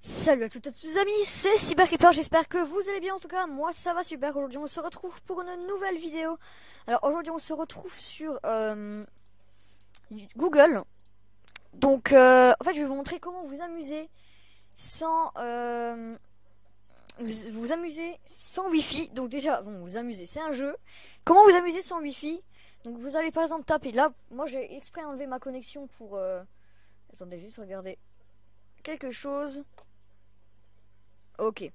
Salut à toutes et tous les amis, c'est CyberKeeper, j'espère que vous allez bien, en tout cas moi ça va super, aujourd'hui on se retrouve pour une nouvelle vidéo. Alors aujourd'hui on se retrouve sur euh, Google, donc euh, en fait je vais vous montrer comment vous amuser sans... Euh, vous, amuser sans wifi, donc déjà, bon vous amuser, c'est un jeu. Comment vous amuser sans wifi? Donc vous allez par exemple taper, là moi j'ai exprès enlevé ma connexion pour... Euh, attendez juste regarder quelque chose. Ok.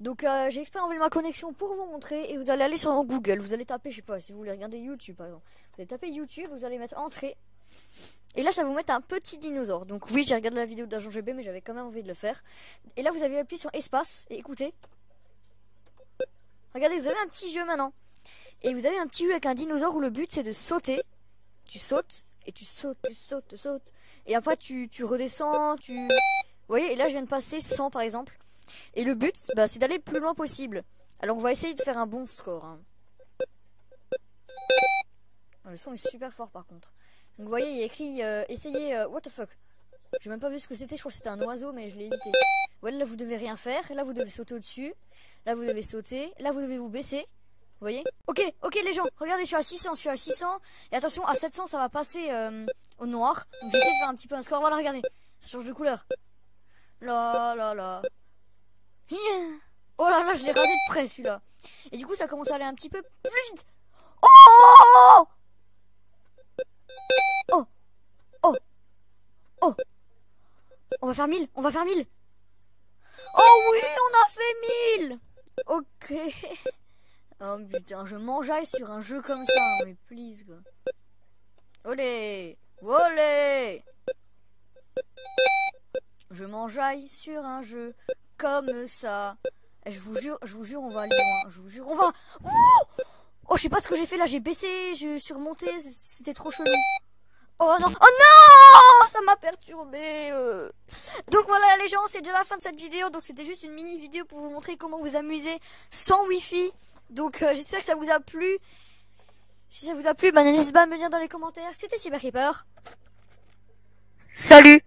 Donc euh, j'ai exprès enlevé ma connexion pour vous montrer et vous allez aller sur Google, vous allez taper, je sais pas, si vous voulez regarder YouTube par exemple, vous allez taper YouTube, vous allez mettre entrée et là ça vous mettre un petit dinosaure. Donc oui j'ai regardé la vidéo d'Agent GB mais j'avais quand même envie de le faire. Et là vous avez appuyé sur espace et écoutez. Regardez vous avez un petit jeu maintenant. Et vous avez un petit jeu avec un dinosaure où le but c'est de sauter. Tu sautes et tu sautes, tu sautes, tu sautes. Et après tu, tu redescends, tu... Voyez, et là je viens de passer 100 par exemple. Et le but, bah, c'est d'aller le plus loin possible. Alors on va essayer de faire un bon score. Hein. Le son est super fort par contre. Donc vous voyez, il y écrit euh, essayez euh, what the fuck. J'ai même pas vu ce que c'était, je crois que c'était un oiseau, mais je l'ai évité. Voilà, là vous devez rien faire, là vous devez sauter au-dessus, là vous devez sauter, là vous devez vous baisser. Vous voyez Ok, ok les gens, regardez, je suis à 600, je suis à 600. Et attention, à 700, ça va passer euh, au noir. Donc j'essaie de faire un petit peu un score. Voilà, regardez, ça change de couleur. Là, là, là. Oh là là, je l'ai rasé de près celui-là. Et du coup, ça commence à aller un petit peu plus vite. Oh Oh Oh Oh On va faire 1000, on va faire 1000. Oh oui, on a fait 1000 Ok. Oh putain, je m'enjaille sur un jeu comme ça, mais please quoi. Olé Olé je m'enjaille sur un jeu comme ça. Et je vous jure, je vous jure, on va aller loin. Je vous jure, on va. oh, je sais pas ce que j'ai fait là. J'ai baissé, j'ai surmonté. C'était trop chelou. Oh non, oh non, ça m'a perturbé. Euh. Donc voilà les gens, c'est déjà la fin de cette vidéo. Donc c'était juste une mini vidéo pour vous montrer comment vous amuser sans wifi. Donc euh, j'espère que ça vous a plu. Si ça vous a plu, bah, n'hésitez pas à me dire dans les commentaires. C'était Cyberkeeper. Salut